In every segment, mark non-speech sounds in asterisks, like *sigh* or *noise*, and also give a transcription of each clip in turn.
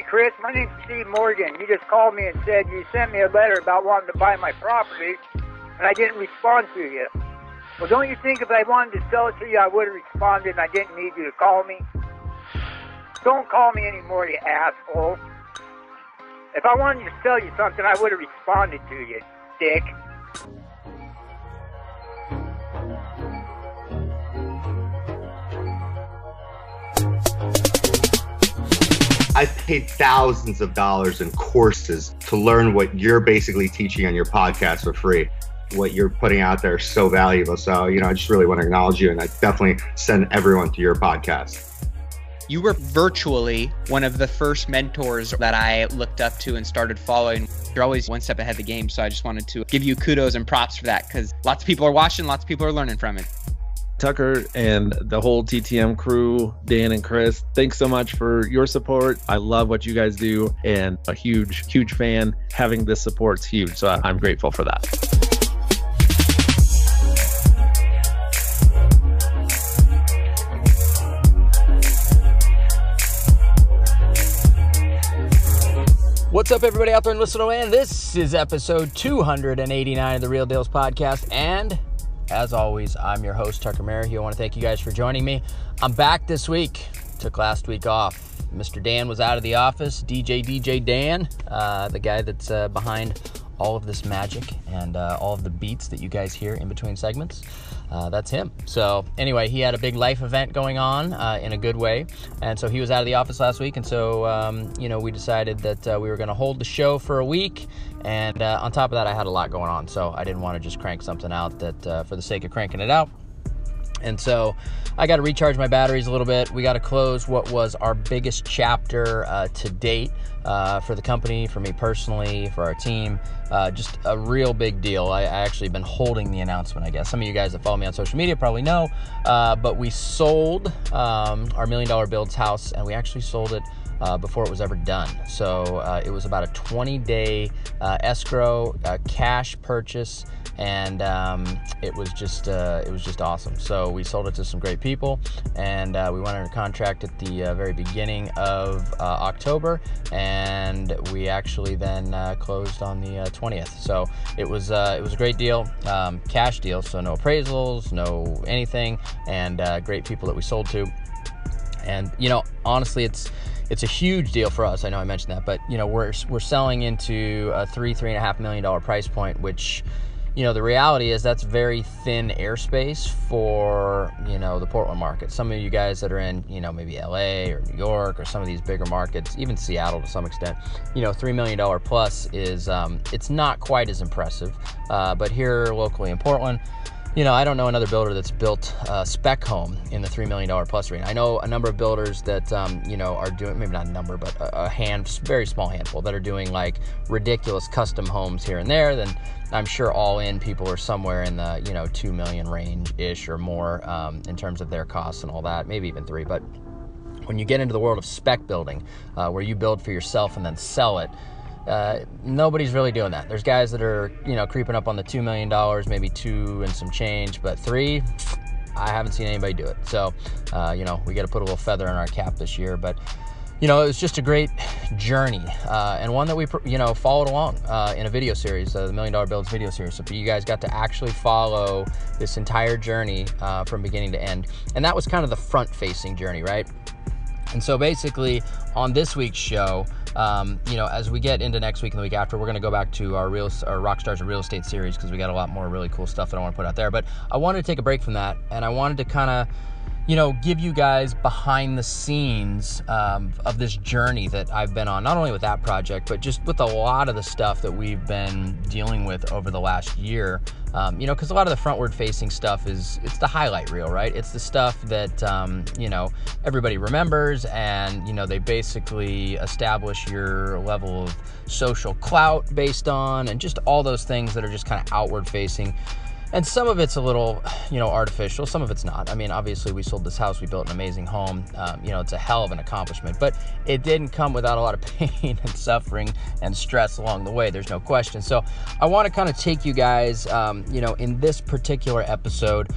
Hey, Chris, my name's Steve Morgan. You just called me and said you sent me a letter about wanting to buy my property, and I didn't respond to you. Well, don't you think if I wanted to sell it to you, I would have responded and I didn't need you to call me? Don't call me anymore, you asshole. If I wanted to sell you something, I would have responded to you, dick. I paid thousands of dollars in courses to learn what you're basically teaching on your podcast for free. What you're putting out there is so valuable. So, you know, I just really want to acknowledge you and I definitely send everyone to your podcast. You were virtually one of the first mentors that I looked up to and started following. You're always one step ahead of the game. So I just wanted to give you kudos and props for that because lots of people are watching, lots of people are learning from it. Tucker and the whole TTM crew, Dan and Chris, thanks so much for your support. I love what you guys do and a huge, huge fan. Having this support's huge. So I'm grateful for that. What's up, everybody out there in listening land? This is episode 289 of the Real Dealz podcast, and as always, I'm your host, Tucker Merrihew. I want to thank you guys for joining me. I'm back this week. Took last week off. Mr. Dan was out of the office. DJ DJ Dan, uh, the guy that's uh, behind all of this magic and uh, all of the beats that you guys hear in between segments. Uh, that's him. So, anyway, he had a big life event going on uh, in a good way. And so he was out of the office last week. And so, um, you know, we decided that uh, we were going to hold the show for a week. And uh, on top of that, I had a lot going on. So I didn't want to just crank something out that uh, for the sake of cranking it out. And so I got to recharge my batteries a little bit. We got to close what was our biggest chapter uh, to date uh, for the company, for me personally, for our team. Uh, just a real big deal. I, I, actually been holding the announcement, I guess. Some of you guys that follow me on social media probably know, uh, but we sold um, our million dollar builds house and we actually sold it. Uh, before it was ever done. So uh, it was about a 20 day uh, escrow uh, cash purchase and um, it was just uh, it was just awesome. So we sold it to some great people, and we went under contract at the very beginning of October, and we actually then closed on the 20th. Uh, so it was it was a great deal, um, cash deal. So no appraisals, no anything, and great people that we sold to. And you know, honestly, it's it's a huge deal for us. I know I mentioned that, but you know, we're we're selling into a three three and a half million dollar price point, which you know the reality is that's very thin airspace for you know the portland market some of you guys that are in you know maybe la or new york or some of these bigger markets even seattle to some extent you know $3 million plus is um, it's not quite as impressive uh, but here locally in portland you know, I don't know another builder that's built a spec home in the $3 million plus range. I know a number of builders that, um, you know, are doing, maybe not a number, but a, a hand, very small handful that are doing like ridiculous custom homes here and there. Then I'm sure all in people are somewhere in the, you know, 2 million range ish or more um, in terms of their costs and all that, maybe even three. But when you get into the world of spec building, uh, where you build for yourself and then sell it, uh, nobody's really doing that. There's guys that are, you know, creeping up on the $2 million, maybe two and some change, but three, I haven't seen anybody do it. So, uh, you know, we got to put a little feather in our cap this year. But, you know, it was just a great journey uh, and one that we, you know, followed along uh, in a video series, uh, the Million Dollar Builds video series. So you guys got to actually follow this entire journey uh, from beginning to end. And that was kind of the front facing journey, right? And so basically, on this week's show, um, you know, as we get into next week and the week after, we're going to go back to our real our rock stars of real estate series because we got a lot more really cool stuff that I want to put out there. But I wanted to take a break from that, and I wanted to kind of you know, give you guys behind the scenes um, of this journey that I've been on, not only with that project, but just with a lot of the stuff that we've been dealing with over the last year. Um, you know, because a lot of the frontward facing stuff is it's the highlight reel, right? It's the stuff that um, you know everybody remembers, and you know they basically establish your level of social clout based on, and just all those things that are just kind of outward facing and some of it's a little you know artificial some of it's not. I mean obviously we sold this house we built an amazing home. Um, you know it's a hell of an accomplishment but it didn't come without a lot of *laughs* pain and suffering and stress along the way there's no question. So i want to kind of take you guys um, you know in this particular episode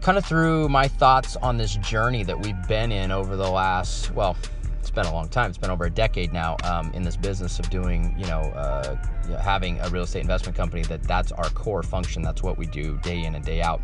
kind of through my thoughts on this journey that we've been in over the last well been a long time. It's been over a decade now um, in this business of doing, you know, uh, having a real estate investment company. That that's our core function. That's what we do day in and day out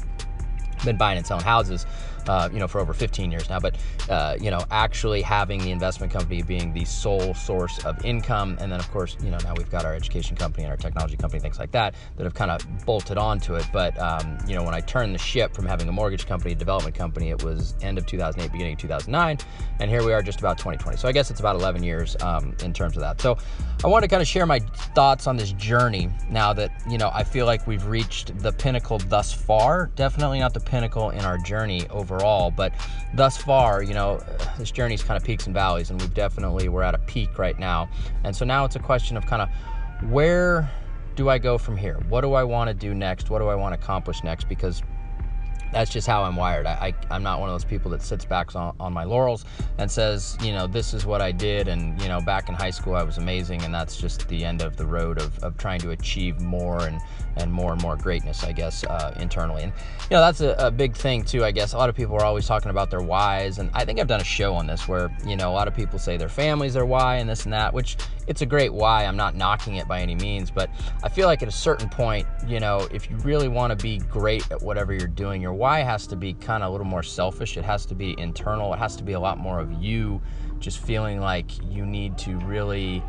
been buying and selling houses, uh, you know, for over 15 years now. But uh, you know, actually having the investment company being the sole source of income, and then of course, you know, now we've got our education company and our technology company, things like that, that have kind of bolted onto it. But um, you know, when I turned the ship from having a mortgage company, a development company, it was end of 2008, beginning of 2009, and here we are, just about 2020. So I guess it's about 11 years um, in terms of that. So I want to kind of share my thoughts on this journey now that you know I feel like we've reached the pinnacle thus far. Definitely not the pinnacle in our journey overall, but thus far, you know, this journey's kind of peaks and valleys, and we've definitely we're at a peak right now. And so now it's a question of kind of where do I go from here? What do I want to do next? What do I want to accomplish next? Because that's just how I'm wired. I, am not one of those people that sits back on, on my laurels and says, you know, this is what I did, and you know, back in high school I was amazing, and that's just the end of the road of, of trying to achieve more and and more and more greatness, I guess, uh, internally. And you know, that's a, a big thing too. I guess a lot of people are always talking about their whys, and I think I've done a show on this where you know a lot of people say their families their why and this and that, which it's a great why. I'm not knocking it by any means, but I feel like at a certain point, you know, if you really want to be great at whatever you're doing, your why has to be kind of a little more selfish. It has to be internal. It has to be a lot more of you just feeling like you need to really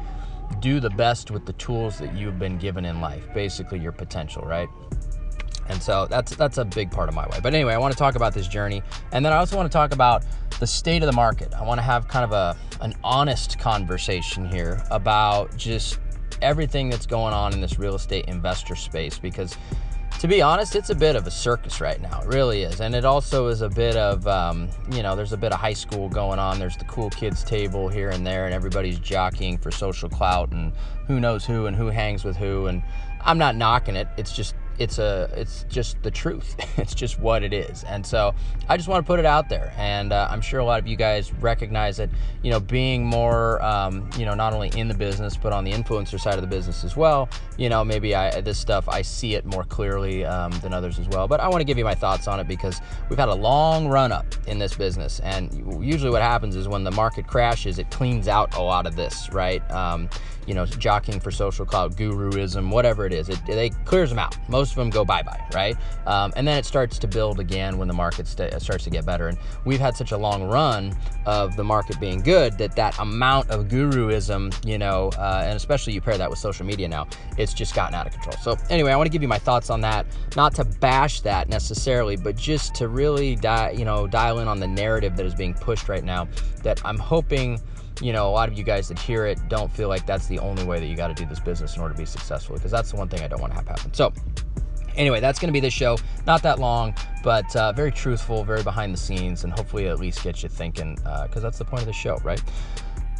do the best with the tools that you've been given in life, basically your potential, right? And so that's that's a big part of my way. But anyway, I want to talk about this journey, and then I also want to talk about the state of the market. I want to have kind of a an honest conversation here about just everything that's going on in this real estate investor space because to be honest, it's a bit of a circus right now. It really is. And it also is a bit of, um, you know, there's a bit of high school going on. There's the cool kids table here and there, and everybody's jockeying for social clout and who knows who and who hangs with who. And I'm not knocking it. It's just it's a it's just the truth. *laughs* It's just what it is. And so i just want to put it out there. And uh, i'm sure a lot of you guys recognize that you know being more um, you know not only in the business but on the influencer side of the business as well you know maybe i this stuff i see it more clearly um, than others as well. But i want to give you my thoughts on it because we've had a long run up in this business. And usually what happens is when the market crashes it cleans out a lot of this right? Um, you know jockeying for social clout guruism whatever it is it, it clears them out most of them go bye bye, right? Um, and then it starts to build again when the market st- starts to get better. And we've had such a long run of the market being good that that amount of guruism, you know, uh, and especially you pair that with social media now, it's just gotten out of control. So anyway, I want to give you my thoughts on that, not to bash that necessarily, but just to really, di- you know, dial in on the narrative that is being pushed right now. That I'm hoping you know, a lot of you guys that hear it don't feel like that's the only way that you got to do this business in order to be successful because that's the one thing I don't want to have happen. So, anyway, that's going to be the show. Not that long, but uh, very truthful, very behind the scenes, and hopefully at least get you thinking because uh, that's the point of the show, right?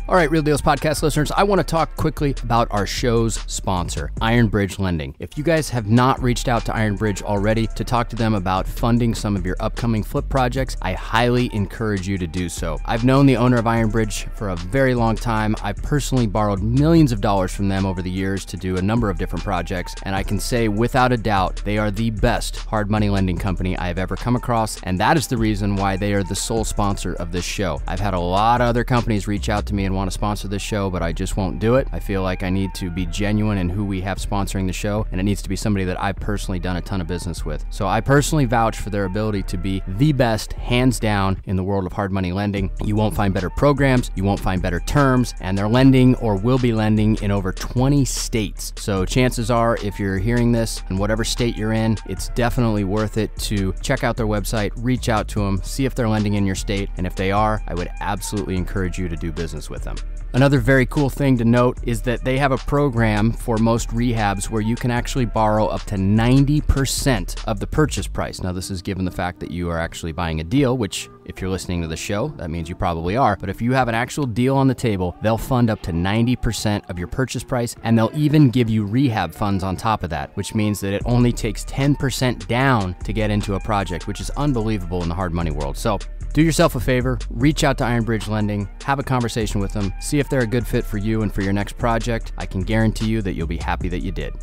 All right, Real Dealz podcast listeners, I want to talk quickly about our show's sponsor, Iron Bridge Lending. If you guys have not reached out to Iron Bridge already to talk to them about funding some of your upcoming flip projects, I highly encourage you to do so. I've known the owner of Iron Bridge for a very long time. I personally borrowed millions of dollars from them over the years to do a number of different projects, and I can say without a doubt they are the best hard money lending company I have ever come across, and that is the reason why they are the sole sponsor of this show. I've had a lot of other companies reach out to me and want to sponsor this show, but I just won't do it. I feel like I need to be genuine in who we have sponsoring the show, and it needs to be somebody that I've personally done a ton of business with. So I personally vouch for their ability to be the best, hands down, in the world of hard money lending. You won't find better programs, you won't find better terms, and they're lending or will be lending in over 20 states. So chances are, if you're hearing this in whatever state you're in, it's definitely worth it to check out their website, reach out to them, see if they're lending in your state, and if they are, I would absolutely encourage you to do business with them. Another very cool thing to note is that they have a program for most rehabs where you can actually borrow up to 90% of the purchase price. Now, this is given the fact that you are actually buying a deal, which if you're listening to the show, that means you probably are. But if you have an actual deal on the table, they'll fund up to 90% of your purchase price and they'll even give you rehab funds on top of that, which means that it only takes 10% down to get into a project, which is unbelievable in the hard money world. So do yourself a favor, reach out to Iron Bridge Lending, have a conversation with them, see if they're a good fit for you and for your next project. I can guarantee you that you'll be happy that you did.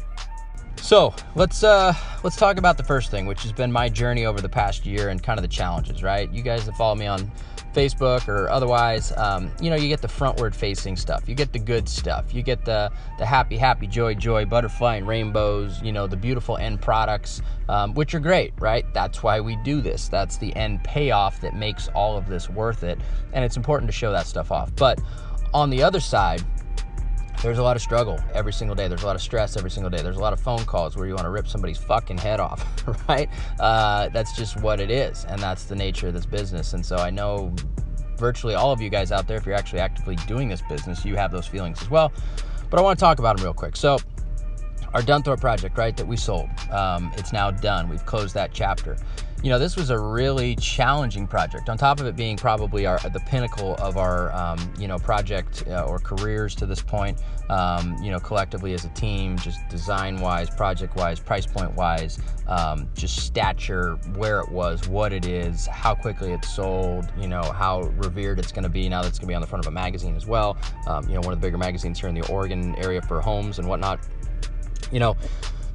So let's uh, let's talk about the first thing, which has been my journey over the past year and kind of the challenges. Right, you guys that follow me on Facebook or otherwise, um, you know, you get the frontward facing stuff. You get the good stuff. You get the the happy, happy, joy, joy, butterfly and rainbows. You know, the beautiful end products, um, which are great, right? That's why we do this. That's the end payoff that makes all of this worth it, and it's important to show that stuff off. But on the other side, there's a lot of struggle every single day. There's a lot of stress every single day. There's a lot of phone calls where you want to rip somebody's fucking head off, *laughs* right? Uh, that's just what it is, and that's the nature of this business. And so I know virtually all of you guys out there, if you're actually actively doing this business, you have those feelings as well. But I want to talk about them real quick. So, our Dunthorpe project, right, that we sold, um, it's now done. We've closed that chapter you know, this was a really challenging project. On top of it being probably our the pinnacle of our um, you know project uh, or careers to this point, um, you know, collectively as a team, just design wise, project wise, price point wise, um, just stature, where it was, what it is, how quickly it's sold, you know, how revered it's going to be now that it's going to be on the front of a magazine as well. Um, you know, one of the bigger magazines here in the Oregon area for homes and whatnot. You know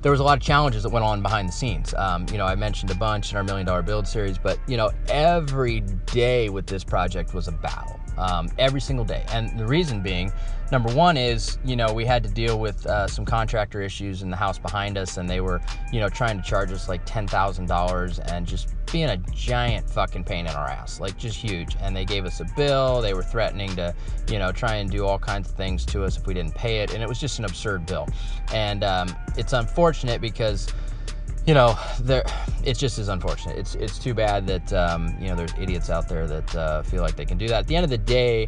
there was a lot of challenges that went on behind the scenes. Um, you know, I mentioned a bunch in our million dollar build series, but you know, every day with this project was a battle. Um, every single day, and the reason being, number one is you know we had to deal with uh, some contractor issues in the house behind us, and they were you know trying to charge us like ten thousand dollars and just being a giant fucking pain in our ass, like just huge. And they gave us a bill. They were threatening to, you know, try and do all kinds of things to us if we didn't pay it. And it was just an absurd bill. And um, it's unfortunate because you know, there it's just as unfortunate. It's it's too bad that um, you know there's idiots out there that uh, feel like they can do that. At the end of the day,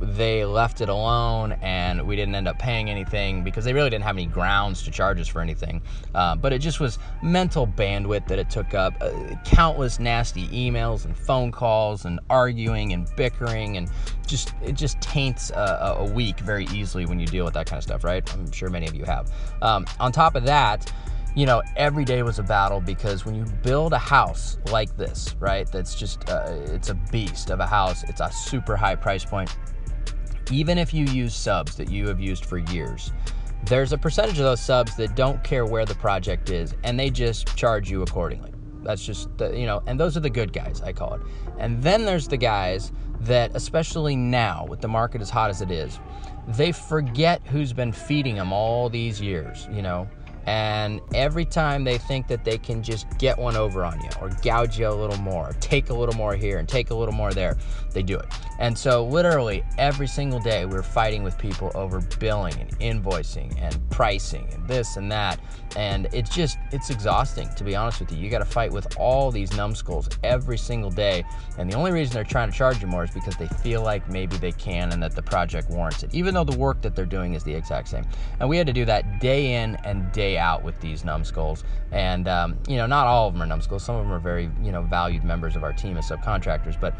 they left it alone, and we didn't end up paying anything because they really didn't have any grounds to charge us for anything. Uh, but it just was mental bandwidth that it took up, uh, countless nasty emails and phone calls and arguing and bickering, and just it just taints a, a week very easily when you deal with that kind of stuff, right? I'm sure many of you have. Um, on top of that you know, every day was a battle because when you build a house like this, right, that's just, uh, it's a beast of a house, it's a super high price point. Even if you use subs that you have used for years, there's a percentage of those subs that don't care where the project is and they just charge you accordingly. That's just, the, you know, and those are the good guys, I call it. And then there's the guys that, especially now with the market as hot as it is, they forget who's been feeding them all these years, you know and every time they think that they can just get one over on you or gouge you a little more, take a little more here and take a little more there, they do it. And so, literally, every single day, we're fighting with people over billing and invoicing and pricing and this and that. And it's just, it's exhausting, to be honest with you. You got to fight with all these numbskulls every single day. And the only reason they're trying to charge you more is because they feel like maybe they can and that the project warrants it, even though the work that they're doing is the exact same. And we had to do that day in and day out with these numbskulls. And, um, you know, not all of them are numbskulls. Some of them are very, you know, valued members of our team as subcontractors. But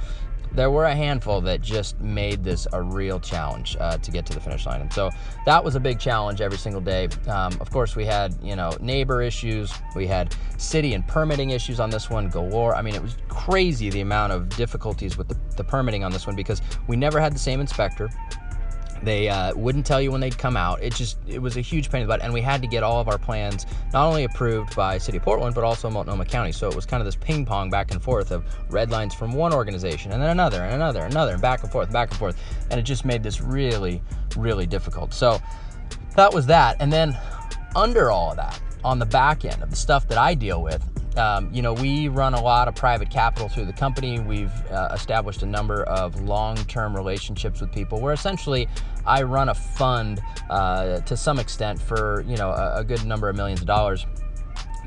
there were a handful that just made this a real challenge uh, to get to the finish line. And so that was a big challenge every single day. Um, of course, we had, you know, neighbor issues. We had city and permitting issues on this one galore. I mean, it was crazy the amount of difficulties with the, the permitting on this one because we never had the same inspector. They uh, wouldn't tell you when they'd come out. It just it was a huge pain in the butt, and we had to get all of our plans not only approved by City of Portland but also Multnomah County. So it was kind of this ping pong back and forth of red lines from one organization and then another and another and another and back and forth, back and forth, and it just made this really really difficult. So that was that, and then under all of that, on the back end of the stuff that I deal with, um, you know, we run a lot of private capital through the company. We've uh, established a number of long term relationships with people where essentially I run a fund uh, to some extent for, you know, a, a good number of millions of dollars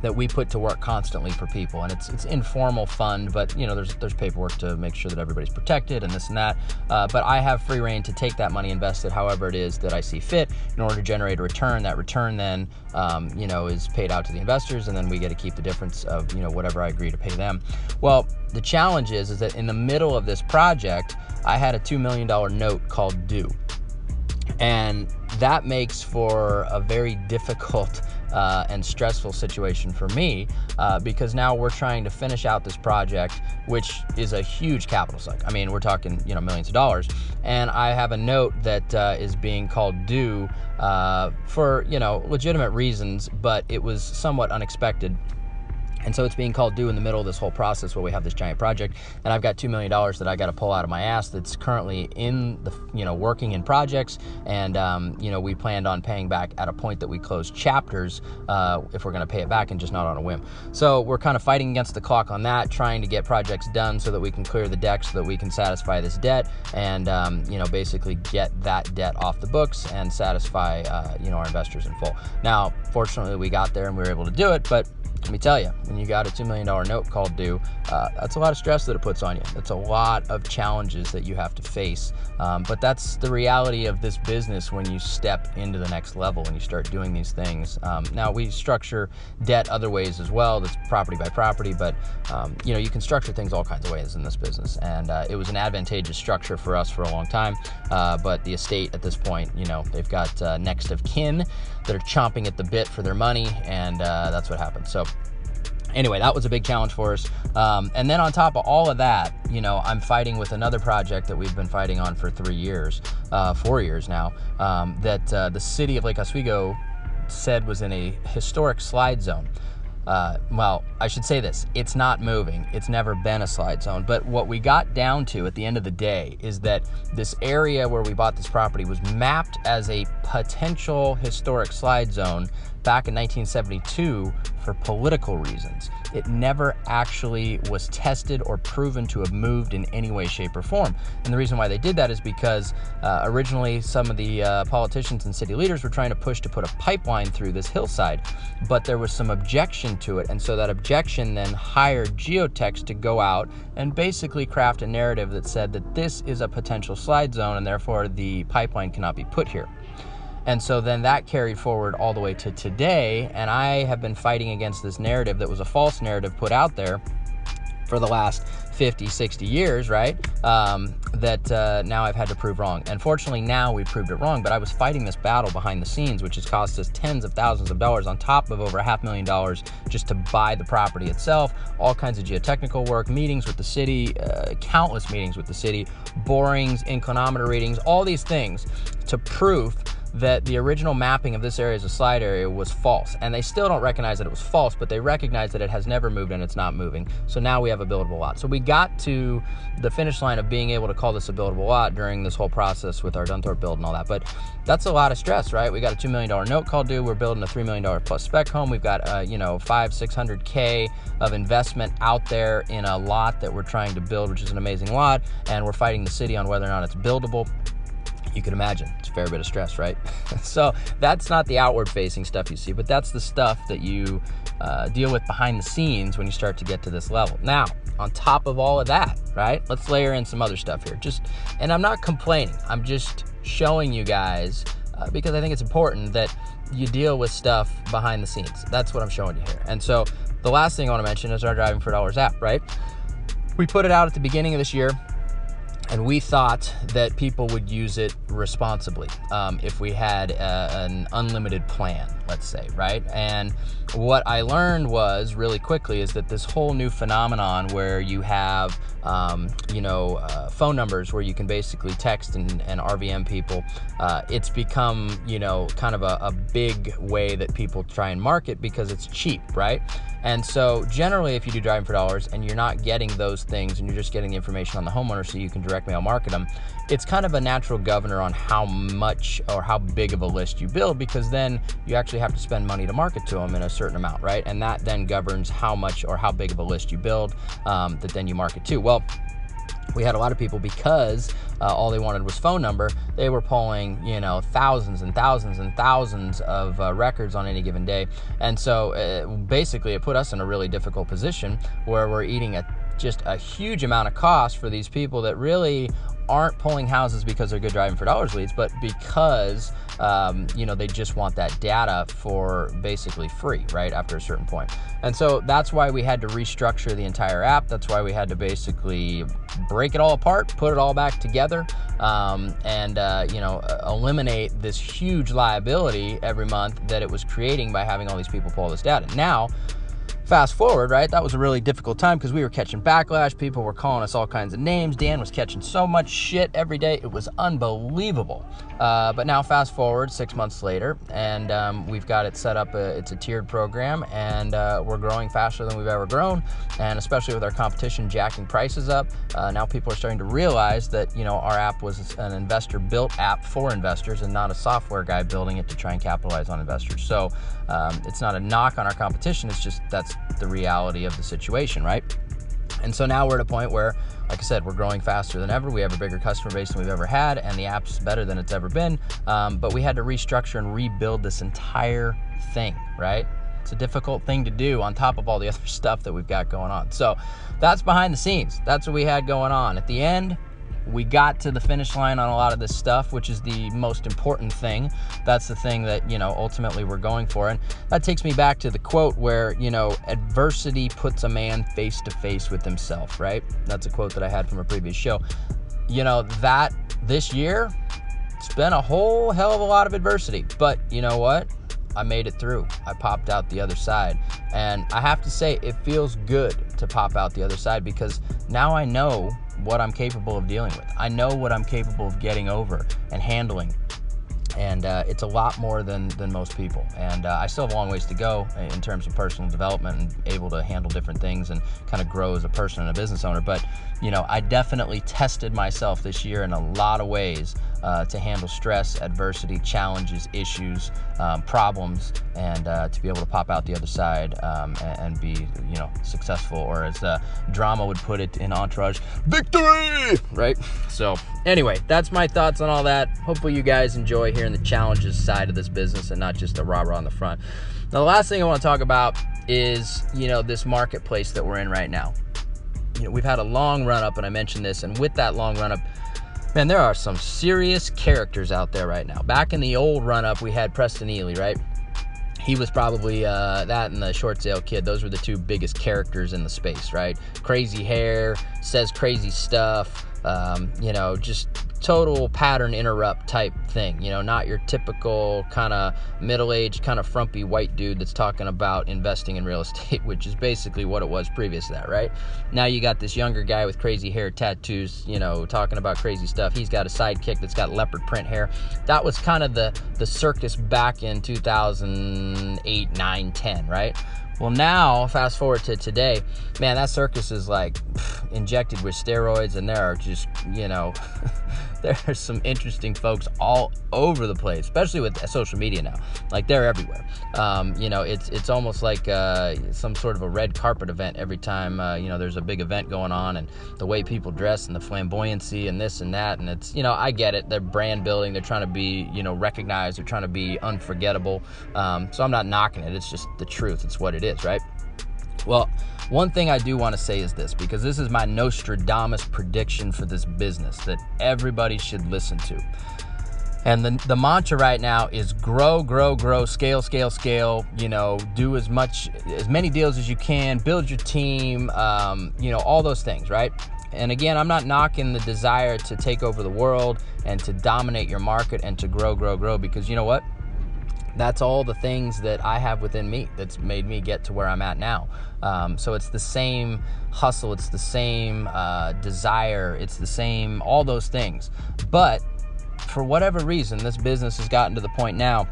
that we put to work constantly for people. And it's it's informal fund but you know there's there's paperwork to make sure that everybody's protected and this and that. Uh, but I have free reign to take that money invested however it is that I see fit in order to generate a return. That return then um, you know is paid out to the investors and then we get to keep the difference of you know whatever I agree to pay them. Well the challenge is is that in the middle of this project I had a $2 million note called due. And that makes for a very *laughs* difficult uh, and stressful situation for me uh, because now we're trying to finish out this project, which is a huge capital suck. I mean, we're talking you know millions of dollars, and I have a note that uh, is being called due uh, for you know legitimate reasons, but it was somewhat unexpected And so it's being called due in the middle of this whole process where we have this giant project, and I've got two million dollars that I got to pull out of my ass. That's currently in the you know working in projects, and um, you know we planned on paying back at a point that we close chapters uh, if we're going to pay it back and just not on a whim. So we're kind of fighting against the clock on that, trying to get projects done so that we can clear the deck, so that we can satisfy this debt, and um, you know basically get that debt off the books and satisfy uh, you know our investors in full. Now, fortunately, we got there and we were able to do it, but let me tell you, when you got a $2 million note called due, uh, that's a lot of stress that it puts on you. That's a lot of challenges that you have to face. Um, but that's the reality of this business when you step into the next level and you start doing these things. Um, now, we structure debt other ways as well. That's property by property, but um, you know, you can structure things all kinds of ways in this business. And uh, it was an advantageous structure for us for a long time. Uh, but the estate at this point, you know, they've got uh, next of kin that are chomping at the bit for their money, and uh, that's what happened. So, anyway, that was a big challenge for us. Um, and then on top of all of that, you know, I'm fighting with another project that we've been fighting on for three years, uh, four years now, um, that uh, the city of Lake Oswego said was in a historic slide zone. Uh, well, I should say this it's not moving. It's never been a slide zone. But what we got down to at the end of the day is that this area where we bought this property was mapped as a potential historic slide zone back in 1972 for political reasons. It never actually was tested or proven to have moved in any way, shape, or form. And the reason why they did that is because uh, originally some of the uh, politicians and city leaders were trying to push to put a pipeline through this hillside, but there was some objection to it. And so that objection then hired geotechs to go out and basically craft a narrative that said that this is a potential slide zone and therefore the pipeline cannot be put here. And so then that carried forward all the way to today. And I have been fighting against this narrative that was a false narrative put out there for the last 50, 60 years, right? Um, that uh, now I've had to prove wrong. And fortunately, now we proved it wrong, but I was fighting this battle behind the scenes, which has cost us tens of thousands of dollars on top of over a half million dollars just to buy the property itself, all kinds of geotechnical work, meetings with the city, uh, countless meetings with the city, borings, inclinometer readings, all these things to prove that the original mapping of this area as a slide area was false. And they still don't recognize that it was false, but they recognize that it has never moved and it's not moving. So now we have a buildable lot. So we got to the finish line of being able to call this a buildable lot during this whole process with our Dunthorpe build and all that. But that's a lot of stress, right? We got a $2 million note call due. We're building a $3 million plus spec home. We've got, uh, you know, five, 600K of investment out there in a lot that we're trying to build, which is an amazing lot. And we're fighting the city on whether or not it's buildable you can imagine it's a fair bit of stress, right? *laughs* so that's not the outward facing stuff you see, but that's the stuff that you uh, deal with behind the scenes when you start to get to this level. Now, on top of all of that, right? Let's layer in some other stuff here. Just, and I'm not complaining. I'm just showing you guys uh, because I think it's important that you deal with stuff behind the scenes. That's what I'm showing you here. And so the last thing I want to mention is our Driving for Dollars app, right? We put it out at the beginning of this year and we thought that people would use it responsibly um, if we had uh, an unlimited plan let's say right? And what i learned was really quickly is that this whole new phenomenon where you have um, you know uh, phone numbers where you can basically text and, and rvm people uh, it's become you know kind of a, a big way that people try and market because it's cheap right? And so, generally, if you do driving for dollars and you're not getting those things and you're just getting the information on the homeowner so you can direct mail market them, it's kind of a natural governor on how much or how big of a list you build because then you actually have to spend money to market to them in a certain amount, right? And that then governs how much or how big of a list you build um, that then you market to. Well, we had a lot of people because uh, all they wanted was phone number. They were pulling, you know, thousands and thousands and thousands of uh, records on any given day, and so uh, basically it put us in a really difficult position where we're eating a just a huge amount of cost for these people that really aren't pulling houses because they're good driving for dollars leads, but because um, you know they just want that data for basically free, right after a certain. And so that's why we had to restructure the entire app. That's why we had to basically break it all apart, put it all back together, um, and uh, you know eliminate this huge liability every month that it was creating by having all these people pull this data. Now fast forward, right? That was a really difficult time because we were catching backlash. People were calling us all kinds of names. Dan was catching so much shit every day. It was unbelievable. Uh, but now, fast forward six months later, and um, we've got it set up. A, uh, it's a tiered program, and uh, we're growing faster than we've ever grown. And especially with our competition jacking prices up, uh, now people are starting to realize that you know our app was an investor-built app for investors, and not a software guy building it to try and capitalize on investors. So um, it's not a knock on our competition. It's just that's the reality of the situation, right? And so now we're at a point where, like I said, we're growing faster than ever. We have a bigger customer base than we've ever had, and the app's better than it's ever been. Um, but we had to restructure and rebuild this entire thing, right? It's a difficult thing to do on top of all the *laughs* other stuff that we've got going on. So that's behind the scenes. That's what we had going on. At the end, we got to the finish line on a lot of this stuff, which is the most important thing. That's the thing that, you know, ultimately we're going for. And that takes me back to the quote where, you know, adversity puts a man face to face with himself, right? That's a quote that I had from a previous show. You know, that this year, it's been a whole hell of a lot of adversity. But you know what? I made it through. I popped out the other side. And I have to say, it feels good to pop out the other side because now I know what I'm capable of dealing with. I know what I'm capable of getting over and handling and uh, it's a lot more than than most people. And uh, I still have a long ways to go in terms of personal development and able to handle different things and kind of grow as a person and a business owner. But you know, I definitely tested myself this year in a lot of ways uh, to handle stress, adversity, challenges, issues, um, problems, and uh, to be able to pop out the other side um, and, and, be you know successful, or as uh, drama would put it in Entourage, victory. Right. So anyway, that's my thoughts on all that. Hopefully, you guys enjoy hearing the challenges side of this business and not just the rah rah on the front. Now, the last thing I want to talk about is you know this marketplace that we're in right now. You know, we've had a long run up, and I mentioned this, and with that long run up, man, there are some serious characters out there right now. Back in the old run up, we had Preston Ely, right? He was probably uh, that and the short sale kid. Those were the two biggest characters in the space, right? Crazy hair, says crazy stuff, um, you know, just total pattern interrupt type thing. You know, not your typical kind of middle aged, kind of frumpy white dude that's talking about investing in real *laughs* estate, which is basically what it was previous to that, right? Now you got this younger guy with crazy hair, tattoos, you know, talking about crazy stuff. He's got a sidekick that's got leopard print hair. That was kind of the the circus back in 2008, 9, 10, right? Well, now, fast forward to today, man, that circus is like pff, injected with steroids, and there are just, you know, *laughs* there's some interesting folks all over the place, especially with social media now. Like they're everywhere. Um, you know, it's it's almost like uh, some sort of a red carpet event every time uh, you know there's a big event going on, and the way people dress and the flamboyancy and this and that, and it's you know I get it. They're brand building. They're trying to be you know recognized. They're trying to be unforgettable. Um, so I'm not knocking it. It's just the truth. It's what it is, right? Well, one thing I do want to say is this because this is my Nostradamus prediction for this business that everybody should listen to. And the, the mantra right now is grow, grow, grow, scale, scale, scale. You know, do as much, as many deals as you can, build your team, um, you know, all those things, right? And again, I'm not knocking the desire to take over the world and to dominate your market and to grow, grow, grow because you know what? That's all the things that I have within me that's made me get to where I'm at now. Um, so it's the same hustle, it's the same uh, desire, it's the same, all those things. But for whatever reason, this business has gotten to the point now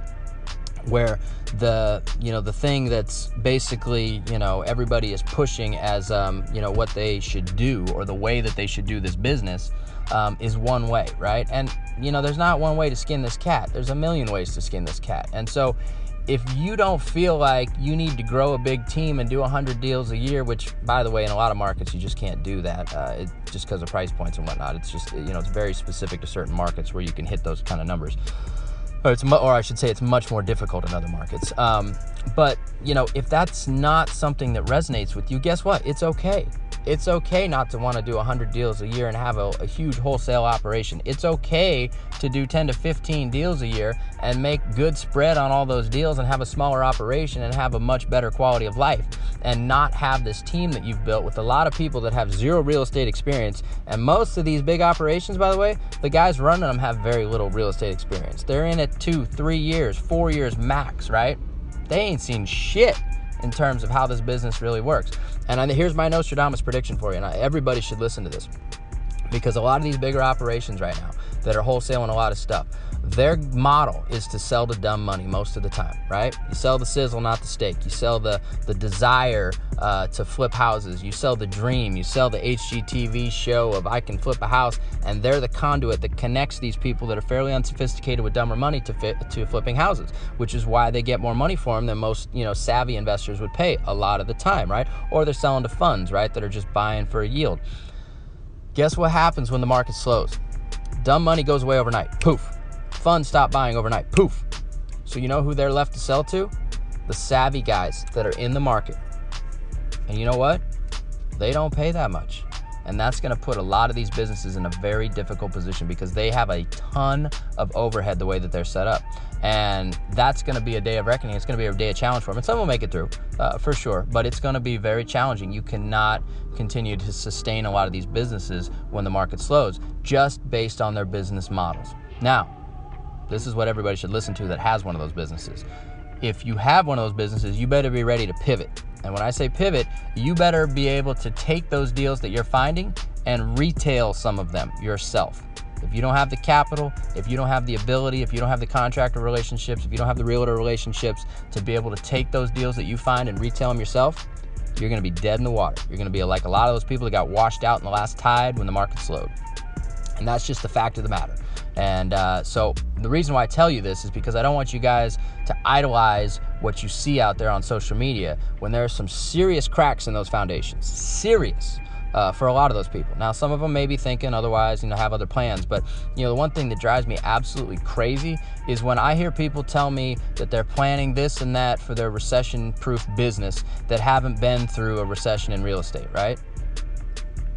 where the you know the thing that's basically you know everybody is pushing as um, you know what they should do or the way that they should do this business um, is one way, right? And you know, there's not one way to skin this cat. There's a million ways to skin this cat. And so, if you don't feel like you need to grow a big team and do 100 deals a year, which, by the way, in a lot of markets you just can't do that, uh, it, just because of price points and whatnot. It's just you know it's very specific to certain markets where you can hit those kind of numbers. Or, it's, or I should say, it's much more difficult in other markets. Um, but you know, if that's not something that resonates with you, guess what? It's okay it's okay not to want to do 100 deals a year and have a, a, huge wholesale operation. It's okay to do 10 to 15 deals a year and make good spread on all those deals and have a smaller operation and have a much better quality of life and not have this team that you've built with a lot of people that have zero real estate experience. And most of these big operations, by the way, the guys running them have very little real estate experience. They're in it two, three years, four years max, right? They ain't seen shit in terms of how this business really works. And I, here's my Nostradamus prediction for you, and I, everybody should listen to this because a lot of these bigger operations right now that are wholesaling a lot of stuff, their model is to sell the dumb money most of the time, right? You sell the sizzle, not the steak. You sell the the desire uh, to flip houses. You sell the dream. You sell the HGTV show of I can flip a house, and they're the conduit that connects these people that are fairly unsophisticated with dumber money to fit to flipping houses, which is why they get more money for them than most you know savvy investors would pay a lot of the time, right? Or they're selling to funds, right, that are just buying for a yield. Guess what happens when the market slows? Dumb money goes away overnight. Poof funds stop buying overnight. Poof. So you know who they're left to sell to? The savvy guys that are in the market. And you know what? They don't pay that much. And that's going to put a lot of these businesses in a very difficult position because they have a ton of overhead the way that they're set up. And that's going to be a day of reckoning. It's going to be a day of challenge for them. And some will make it through uh, for sure, but it's going to be very challenging. You cannot continue to sustain a lot of these businesses when the market slows just based on their business models. Now, this is what everybody should listen to that has one of those businesses. If you have one of those businesses, you better be ready to pivot. And when I say pivot, you better be able to take those deals that you're finding and retail some of them yourself. If you don't have the capital, if you don't have the ability, if you don't have the contractor relationships, if you don't have the realtor relationships to be able to take those deals that you find and retail them yourself, you're going to be dead in the water. You're going to be like a lot of those people that got washed out in the last tide when the market slowed. And that's just the fact of the matter. And uh, so the reason why I tell you this is because I don't want you guys to idolize what you see out there on social media when there are some serious cracks in those foundations. Serious. Uh, for a lot of those people. Now, some of them may be thinking otherwise, you know, have other plans. But, you know, the one thing that drives me absolutely crazy is when I hear people tell me that they're planning this and that for their recession proof business that haven't been through a recession in real estate, right?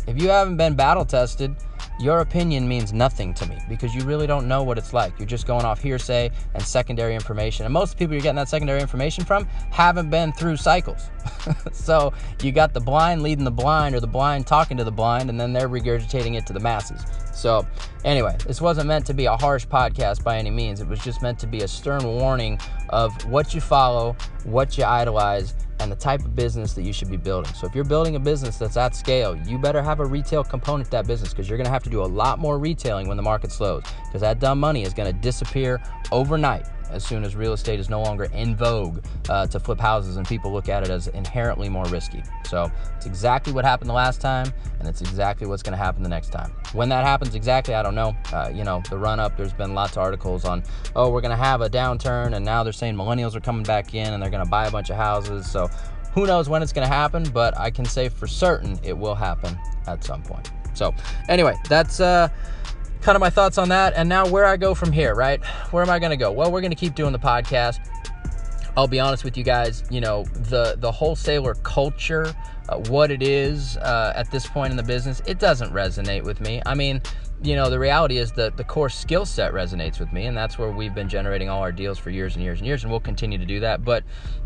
If you haven't been battle tested, your opinion means nothing to me because you really don't know what it's like. You're just going off hearsay and secondary information. And most people you're getting that secondary information from haven't been through cycles. *laughs* so you got the blind leading the blind or the blind talking to the blind, and then they're regurgitating it to the masses. So, anyway, this wasn't meant to be a harsh podcast by any means. It was just meant to be a stern warning of what you follow, what you idolize, and the type of business that you should be building. So if you're building a business that's at scale, you better have a retail component to that business because you're going to have to do a lot more retailing when the market slows because that dumb money is going to disappear overnight as soon as real estate is no longer in vogue uh, to flip houses and people look at it as inherently more risky. So it's exactly what happened the last time, and it's exactly what's going to happen the next time. When that happens exactly, I don't know. Uh, you know, the run up, there's been lots of articles on, oh, we're going to have a downturn, and now they're saying millennials are coming back in and they're going to buy a bunch of houses. So who knows when it's going to happen, but I can say for certain it will happen at some point. So, anyway, that's uh, kind of my thoughts on that. And now where I go from here, right? Where am I going to go? Well, we're going to keep doing the podcast. I'll be honest with you guys, you know, the the wholesaler culture, uh, what it is uh, at this point in the business, it doesn't resonate with me. I mean, you know, the reality is that the core skill set resonates with me, and that's where we've been generating all our deals for years and years and years, and we'll continue to do that. But,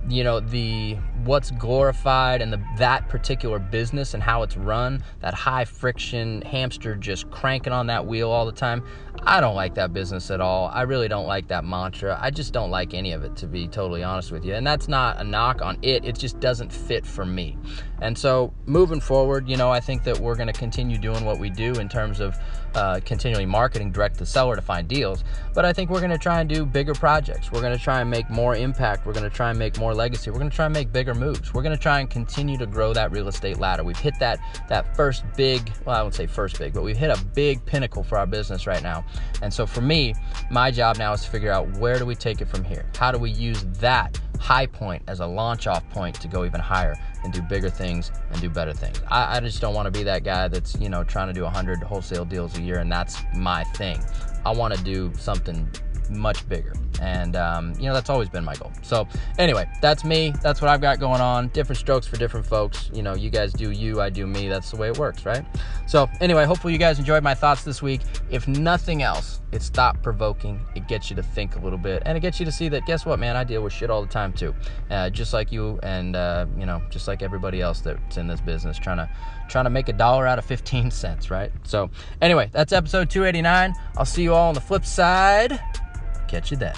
you know, the what's glorified and the that particular business and how it's run, that high friction hamster just cranking on that wheel all the time, I don't like that business at all. I really don't like that mantra. I just don't like any of it, to be totally honest with you. And that's not a knock on it, it just doesn't fit for me. And so, moving forward, you know, I think that we're going to continue doing what we do in terms of uh, continually marketing direct to seller to find deals. But I think we're going to try and do bigger projects. We're going to try and make more impact. We're going to try and make more legacy. We're going to try and make bigger moves. We're going to try and continue to grow that real estate ladder. We've hit that that first big, well, I won't say first big, but we've hit a big pinnacle for our business right now. And so for me, my job now is to figure out where do we take it from here? How do we use that high point as a launch off point to go even higher and do bigger things and do better things. I, I just don't want to be that guy that's, you know, trying to do 100 wholesale deals a year and that's my thing. I want to do something much bigger. And, um, you know, that's always been my goal. So, anyway, that's me. That's what I've got going on. Different strokes for different folks. You know, you guys do you, I do me. That's the way it works, right? So, anyway, hopefully you guys enjoyed my thoughts this week. If nothing else, it's thought provoking. It gets you to think a little bit, and it gets you to see that guess what, man, I deal with shit all the time too, uh, just like you, and uh, you know, just like everybody else that's in this business, trying to trying to make a dollar out of 15 *laughs* cents, right? So, anyway, that's episode 289. I'll see you all on the flip side. Catch you then.